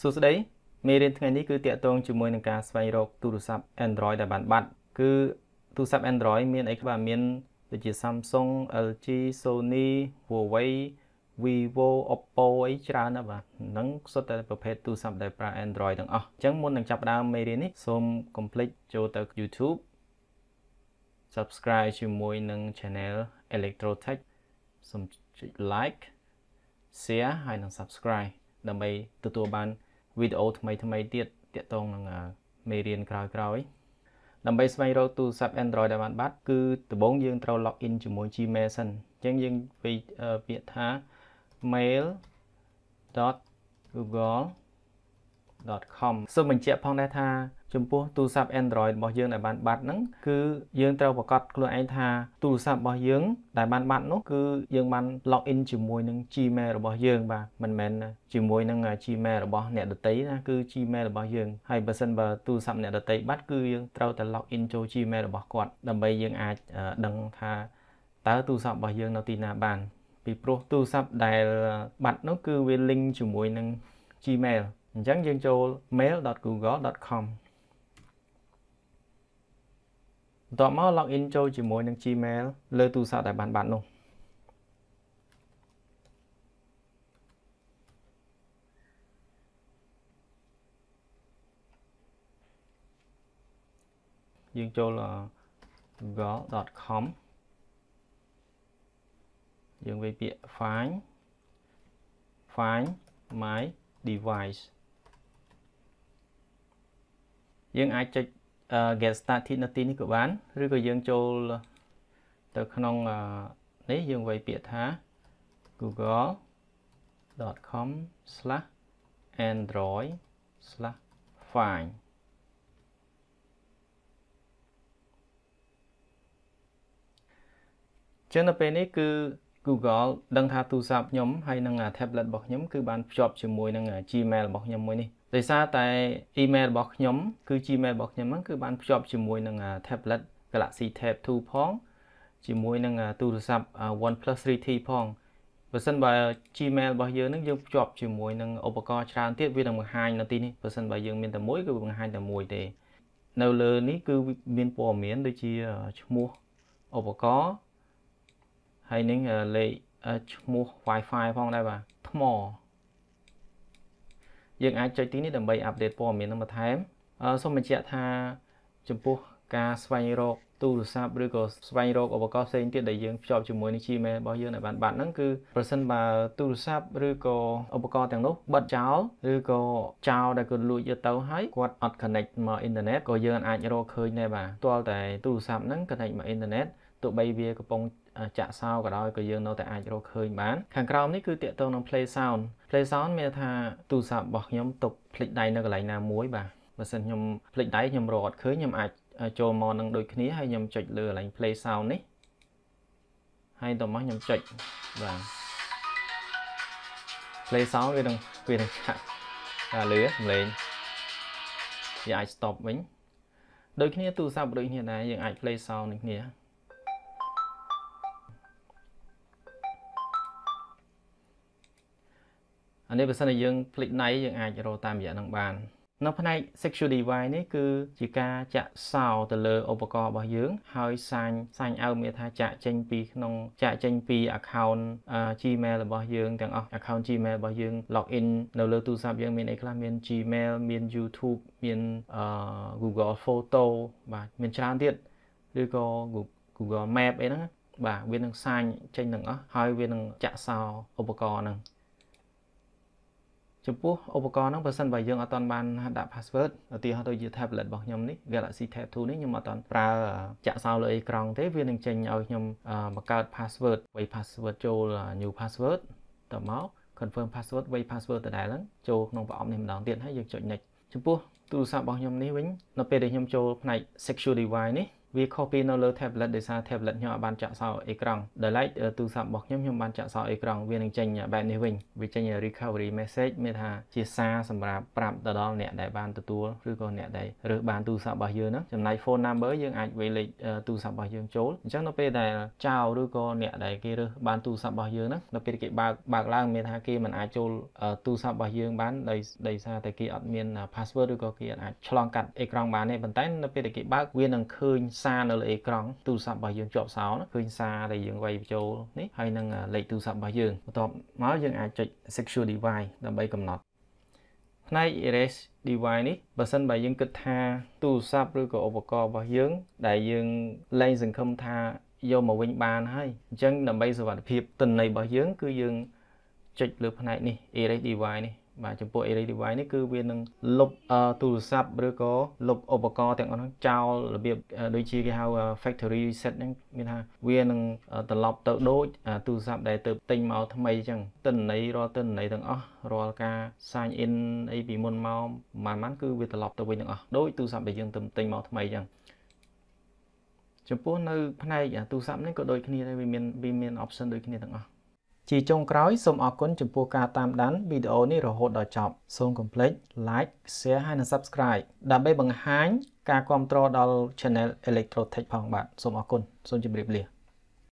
សួស្តីមេរៀនថ្ងៃនេះគឺតាក់ទងជាមួយនឹងការស្វែងរកទូរស័ព្ទ Android ដែលបានបាត់គឺទូរស័ព្ទ Android មានអីខ្លះមានដូចជា Samsung, LG, Sony, Huawei, Vivo, Oppo អីច្រើនណាស់បាទហ្នឹងសុទ្ធតែប្រភេទទូរស័ព្ទដែលប្រើ Android ទាំងអស់អញ្ចឹងមុននឹងចាប់ផ្ដើមមេរៀននេះសូមកុំភ្លេចចូលទៅ YouTube subscribe ជាមួយនឹង channel Electrotech សូមចុច like share ហើយនិង subscribe ដើម្បីទទួលបានវីដេអូថ្មីថ្មីទៀតទាក់ទងនឹងមេរៀនក្រោយៗដើម្បីស្វែងរកទូរស័ព្ទ Android ដែលបានបាត់គឺដំបូងយើងត្រូវ log in ជាមួយ Gmail សិនអញ្ចឹងយើងពាក្យថា mail.google.com សូមបញ្ជាក់ផងដែរថាចំពោះទូរស័ព្ទ Android របស់យើងដែលបានបាត់ហ្នឹងគឺយើងត្រូវប្រកាសខ្លួនឯងថាទូរស័ព្ទរបស់យើងដែលបានបាត់នោះគឺយើងបាន log in ជាមួយនឹង Gmail របស់យើងបាទមិនមែនជាមួយនឹង Gmail របស់អ្នកដទៃណាគឺ Gmail របស់យើងហើយបើសិនបើទូរស័ព្ទអ្នកដទៃបាត់គឺយើងត្រូវតែ log in ចូល Gmail របស់គាត់ដើម្បីយើងអាចដឹងថាតើទូរស័ព្ទរបស់យើងនៅទីណាបានពីព្រោះទូរស័ព្ទដែលបាត់នោះគឺវា link ជាមួយនឹង Gmail អញ្ចឹងយើងចូល mail.google.com បន្ទាប់មក login ចូលជាមួយនឹង Gmail លើទូរស័ព្ទដែលបានបាត់នោះយើងចូល google.com យើងវាយពាក្យ find find my device យើងអាចចុច get started នៅទីនេះក៏បានឬក៏យើងចូលទៅក្នុងនេះយើងវាយពាក្យថា google.com/android/find ចឹងនៅពេលនេះគឺ Google ដឹងថាទូរស័ព្ទខ្ញុំហើយនិង tablet របស់ខ្ញុំគឺបានភ្ជាប់ជាមួយនឹង Gmail របស់ខ្ញុំមួយនេះ ដោយសារតែ email របស់ខ្ញុំគឺ Gmail របស់ខ្ញុំហ្នឹងគឺបានភ្ជាប់ជាមួយនឹង tablet Galaxy Tab 2ផងជាមួយនឹងទូរស័ព្ទ OnePlus 3T ផងបើសិនបើ Gmail របស់យើងនឹងយើងភ្ជាប់ជាមួយនឹងឧបករណ៍ច្រើនទៀតវានឹងបង្ហាញនៅទីនេះបើសិនបើយើងមានតែមួយគឺបង្ហាញតែមួយទេនៅលើនេះគឺមានព័ត៌មានដូចជាឈ្មោះឧបករណ៍ហើយនឹងលេខឈ្មោះ Wi-Fi ផងដែរបាទថ្ម យើងអាចចុចទីនេះដើម្បីអាប់ដេតព័ត៌មាននឹងបន្ថែមសូមបញ្ជាក់ថាចំពោះការស្វែងរកទូរស័ព្ទឬក៏ស្វែងរកឧបករណ៍ផ្សេងទៀតដែលយើងភ្ជាប់ជាមួយនឹង Gmail របស់យើងដែលបានបាត់ហ្នឹងគឺប្រសិនបើទូរស័ព្ទឬក៏ឧបករណ៍ទាំងនោះបិទចោលឬក៏ចោលដែលគាត់លួចយកទៅហើយគាត់អត់ connect មកអ៊ីនធឺណិតក៏យើងអាចរកឃើញដែរបាទទាល់តែទូរស័ព្ទហ្នឹង connect មកអ៊ីនធឺណិតទោះបីវាកំពុង ចាក់សោក៏ដោយក៏យើងនៅតែអាចរកឃើញបានខាងក្រោមនេះគឺតាក់ទងនឹង play sound play sound មានថាទូរស័ព្ទរបស់ខ្ញុំទុកភ្លេចដៃនៅកន្លែងណាមួយបាទបើសិនខ្ញុំភ្លេចដៃខ្ញុំរកអត់ឃើញខ្ញុំអាចចូលមកនឹងដូចគ្នាហើយខ្ញុំចុចលើកន្លែង play sound នេះហើយតមកខ្ញុំចុចបាទ play sound វានឹងវានឹងឆាក់បាទលឺសំឡេងវាអាច stop វិញដូចគ្នាទូរស័ព្ទដូចគ្នាដែរយើងអាច play sound ដូចគ្នា អានេះបើសិនជាយើងភ្លេចដៃយើងអាចរកតាមរយៈនឹងបាននៅផ្នែក secure device នេះគឺជាការចាក់សោទៅលើឧបករណ៍របស់យើង ហើយសាញសាញអើមានថាចាក់ចេញពីក្នុងចាក់ចេញពី account Gmail របស់យើងទាំងអស់ account Gmail របស់យើង login នៅលើទូរស័ព្ទយើងមានអីខ្លះមាន Gmail មាន YouTube មាន Google Photo បាទមានច្រើនទៀតឬក៏ Google Map អីហ្នឹងបាទវានឹងសាញចេញទាំងអស់ហើយវានឹងចាក់សោឧបករណ៍ហ្នឹង ចំពោះឧបករណ៍ហ្នឹងបើសិនបើយើងអត់ទាន់បានដាក់ password ឧទាហរណ៍ដូចជា tablet របស់ខ្ញុំនេះ Galaxy Tab 2នេះខ្ញុំអត់ទាន់ប្រើចាក់សោលើអេក្រង់ទេវានឹងចេញឲ្យខ្ញុំបង្កើត password វៃ password ចូល new password តមក confirm password វៃ password ដដែលហ្នឹងចូលក្នុងប្រអប់នេះម្ដងទៀតហើយយើងចុច next ចំពោះទូរស័ព្ទរបស់ខ្ញុំនេះវិញនៅពេលដែលខ្ញុំចូលផ្នែក secure device នេះ វាខុសពីនៅលើ tablet ដោយសារ tablet ខ្ញុំអាចបានចាក់សោអេក្រង់ដោយឡែកទូរស័ព្ទរបស់ខ្ញុំខ្ញុំបានចាក់សោអេក្រង់វានឹងចេញបែបនេះវិញវាចេញ recovery message មានថាជាសារសម្រាប់ប្រាប់ទៅដល់អ្នកដែលបានទទួលឬក៏អ្នកដែលរើសបានទូរស័ព្ទរបស់យើងហ្នឹងចំណែក phone number យើងអាចវាយលេខទូរស័ព្ទរបស់យើងចូលអញ្ចឹងនៅពេលដែលចោលឬក៏អ្នកដែលគេរើសបានទូរស័ព្ទរបស់យើងហ្នឹងនៅពេលគេបើកបើកឡើងមានថាគេមិនអាចចូលទូរស័ព្ទរបស់យើងបានដោយដោយសារតែគេអត់មាន password ឬក៏គេអាចឆ្លងកាត់អេក្រង់បានទេប៉ុន្តែនៅពេលដែលគេបើកវានឹងឃើញសារនៅលើអេក្រង់ទូរស័ព្ទរបស់យើងជាប់សោឃើញសារដែលយើងវាយចូលនេះហើយនឹងលេខទូរស័ព្ទរបស់យើងបន្ទាប់មកយើងអាចចុច secure device ដើម្បីកំណត់ផ្នែក erase device នេះបើសិនបើយើងគិតថាទូរស័ព្ទឬក៏ឧបករណ៍របស់យើង ដែលយើងលែងសង្ឃឹមថាយកមកវិញបានហើយអញ្ចឹងដើម្បីសុវត្ថិភាពទិន្នន័យរបស់យើង គឺយើងចុចលើផ្នែកនេះ erase device នេះ បាទចំពោះ erase device នេះគឺវានឹងលុបទូរស័ព្ទឬក៏លុបឧបករណ៍ទាំងអស់ហ្នឹងចោលរបៀបដូចជាគេហៅ factory reset ហ្នឹងមានថាវានឹងត្រឡប់ទៅដូចទូរស័ព្ទដែលទៅទិញមកថ្មីអញ្ចឹងទិន្នន័យរាល់ទិន្នន័យទាំងអស់រាល់ការ sign in អីពីមុនមកប្រហែលៗគឺវាត្រឡប់ទៅវិញទាំងអស់ដូចទូរស័ព្ទដែលយើងទៅទិញមកថ្មីអញ្ចឹងចំពោះនៅផ្នែកទូរស័ព្ទនេះក៏ដូចគ្នាដែរវាមានវាមាន option ដូចគ្នាទាំងអស់ ជាចុងក្រោយសូមអរគុណចំពោះការតាមដានវីដេអូនេះរហូតដល់ចប់សូមកុំភ្លេច like share ហើយនិង subscribe ដើម្បីបង្ហាញការគាំទ្រដល់ Channel Electrotech ផងបាទសូមអរគុណសូមជម្រាបលា